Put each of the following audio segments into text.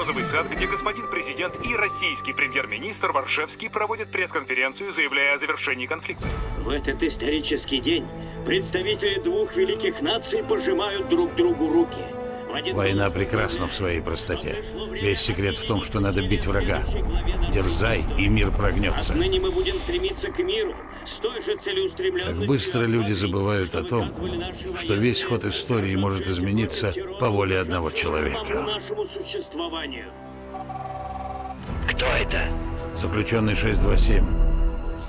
Розовый сад, где господин президент и российский премьер-министр Варшевский проводят пресс-конференцию, заявляя о завершении конфликта. В этот исторический день представители двух великих наций пожимают друг другу руки. Война прекрасна в своей простоте. Весь секрет в том, что надо бить врага. Дерзай, и мир прогнется. Отныне мы будем стремиться к миру с той же целеустремленностью... Так быстро люди забывают о том, что весь ход истории может измениться по воле одного человека. нашему существованию. Кто это? Заключенный 627.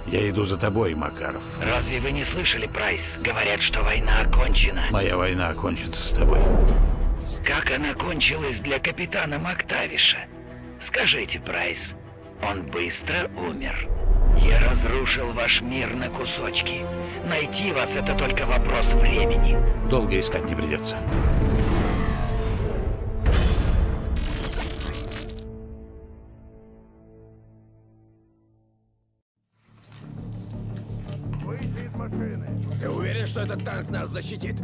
Я иду за тобой, Макаров. Разве вы не слышали, Прайс? Говорят, что война окончена. Моя война окончится с тобой. Как она кончилась для капитана Мактавиша? Скажите, Прайс, он быстро умер? Я разрушил ваш мир на кусочки. Найти вас это только вопрос времени. Долго искать не придется. Ты уверен, что этот танк нас защитит?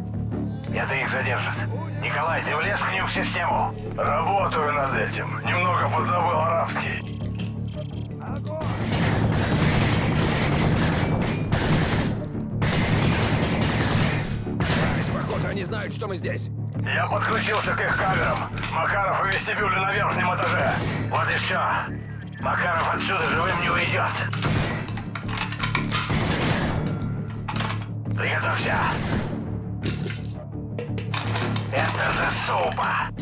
Это их задержит. Николай, ты влез к ним в систему? Работаю над этим. Немного подзабыл арабский. Прайс, похоже, они знают, что мы здесь. Я подключился к их камерам. Макаров в вестибюле на верхнем этаже. Вот и все. Макаров отсюда живым не уйдет. Приготовься. Это же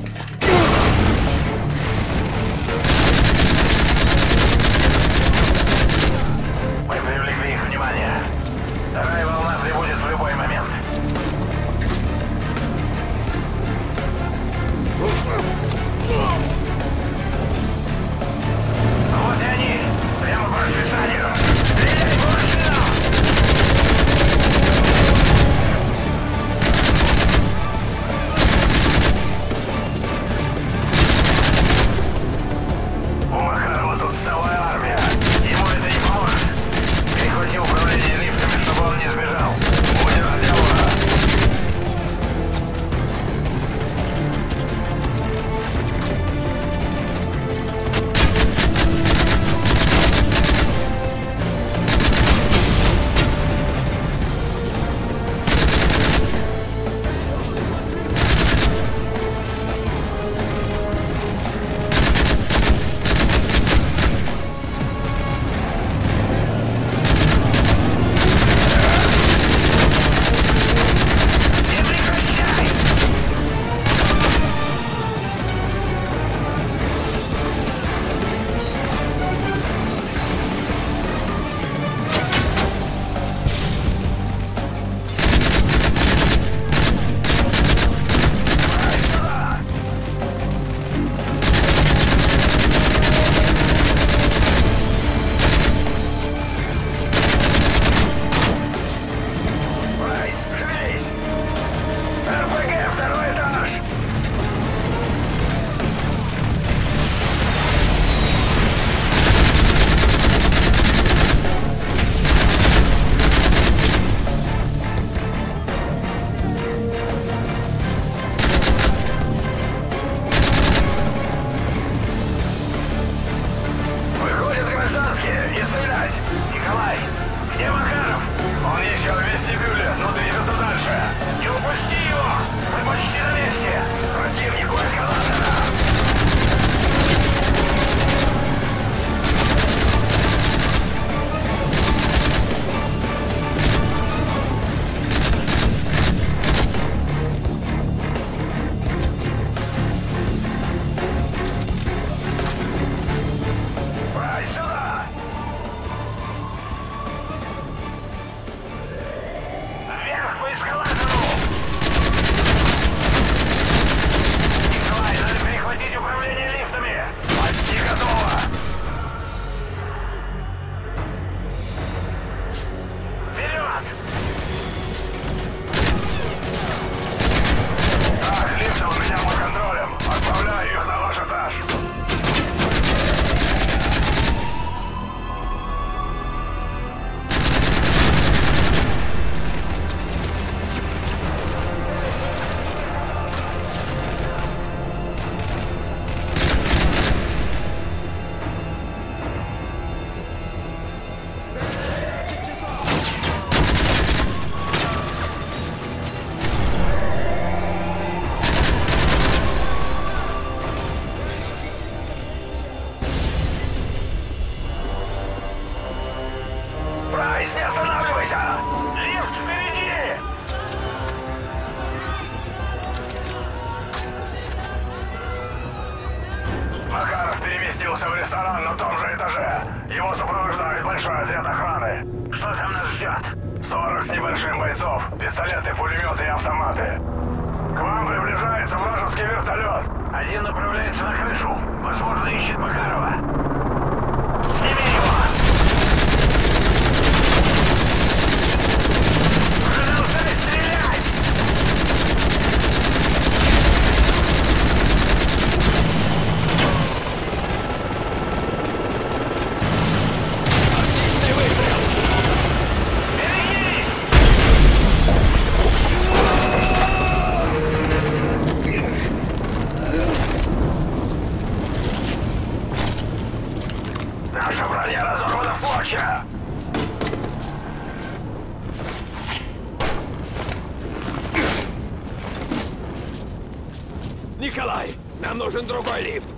нужен другой лифт.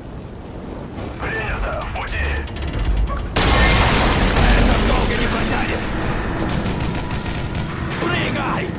Принято, в пути. Это долго не потянет. Прыгай!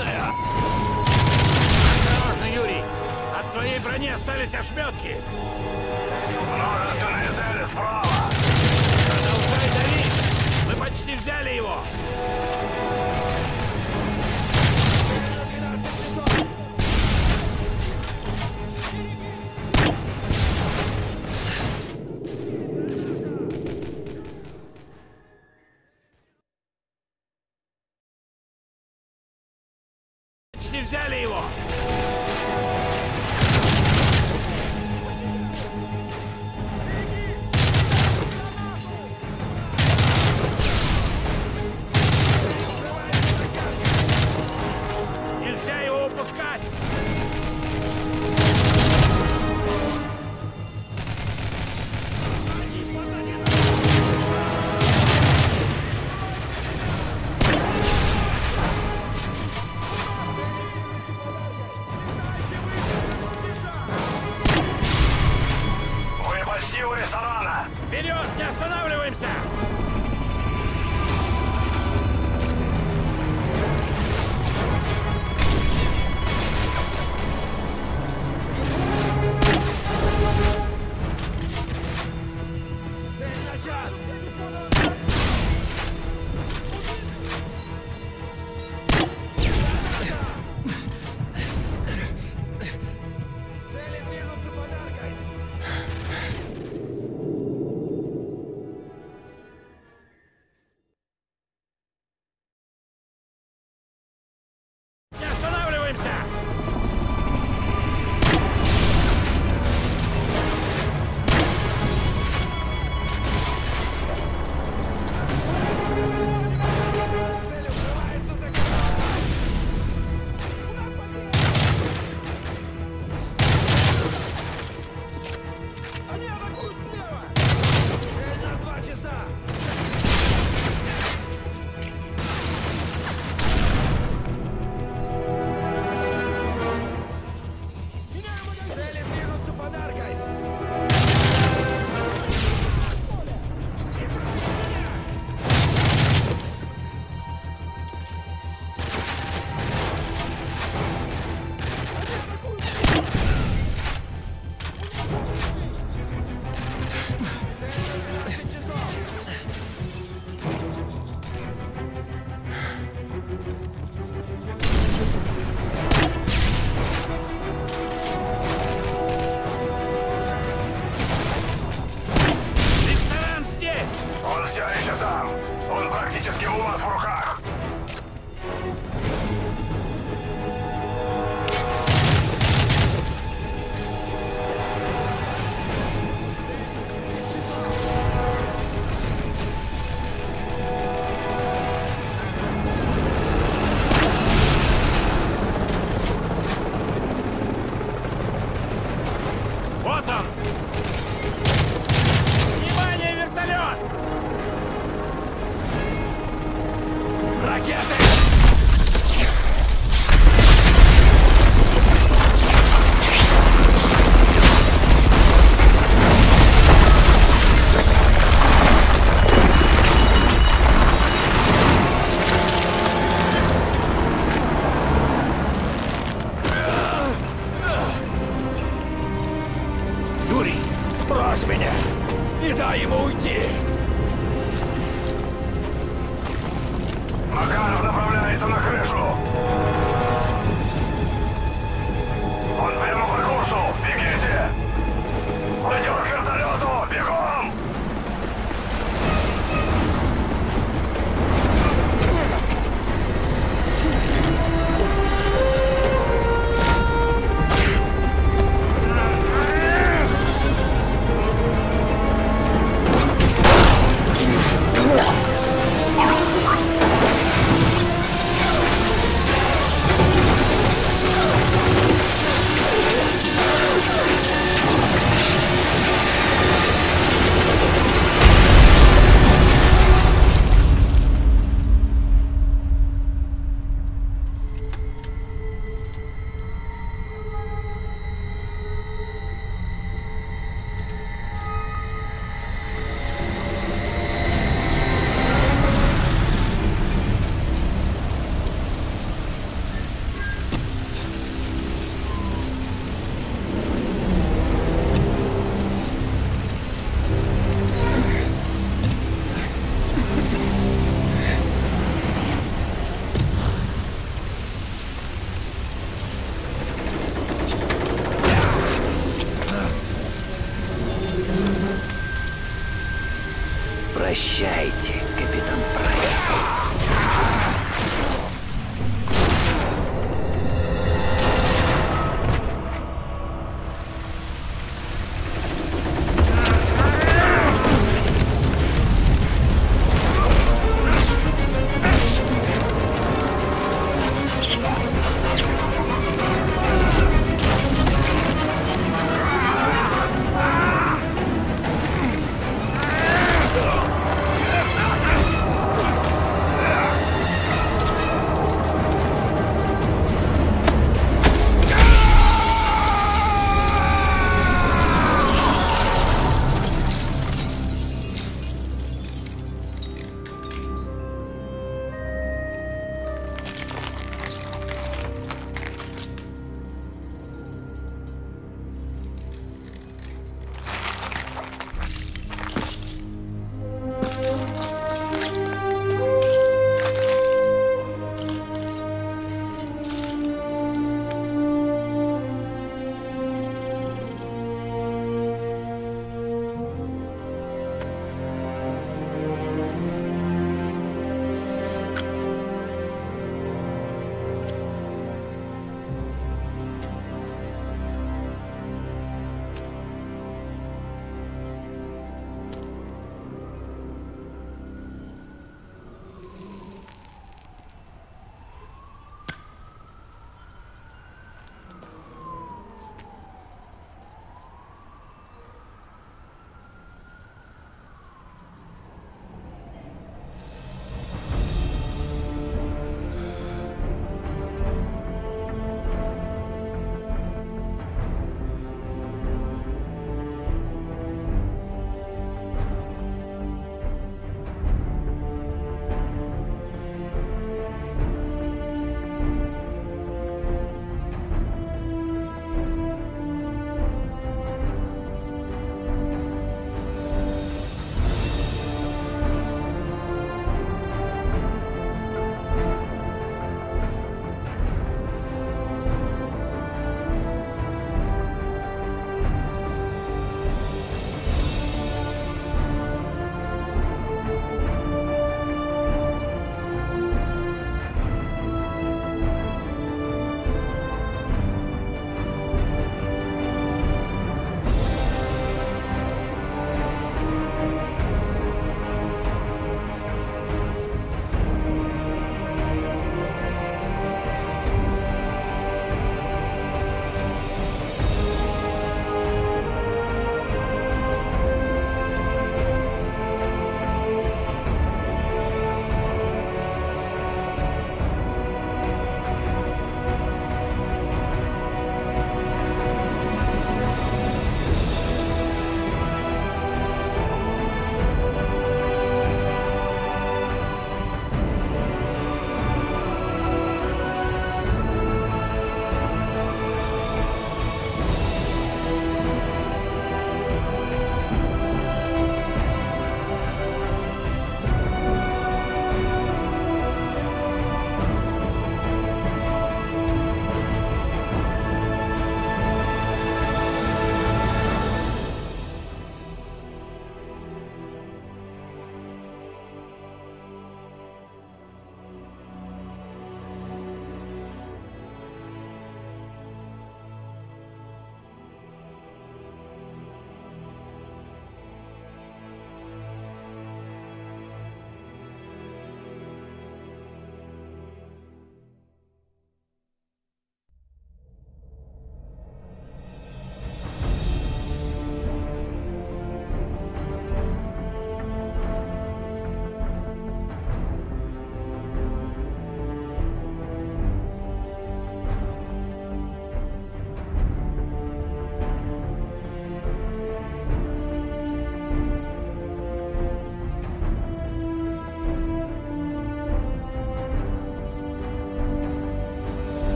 Реакция! Осторожно, Юрий! От твоей брони остались ошметки! Нужен гарнизель справа! Продолжай давить! Мы почти взяли его!